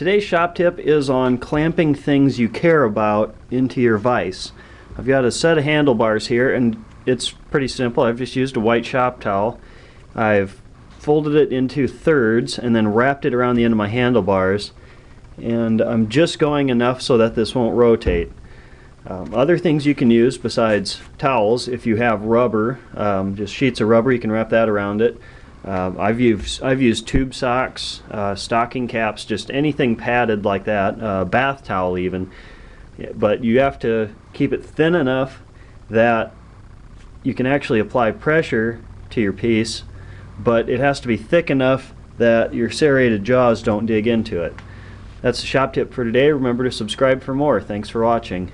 Today's shop tip is on clamping things you care about into your vise. I've got a set of handlebars here and it's pretty simple. I've just used a white shop towel. I've folded it into thirds and then wrapped it around the end of my handlebars and I'm just going enough so that this won't rotate. Um, other things you can use besides towels, if you have rubber, um, just sheets of rubber, you can wrap that around it. Um, I've used I've used tube socks, uh, stocking caps, just anything padded like that, uh, bath towel even. But you have to keep it thin enough that you can actually apply pressure to your piece, but it has to be thick enough that your serrated jaws don't dig into it. That's the shop tip for today. Remember to subscribe for more. Thanks for watching.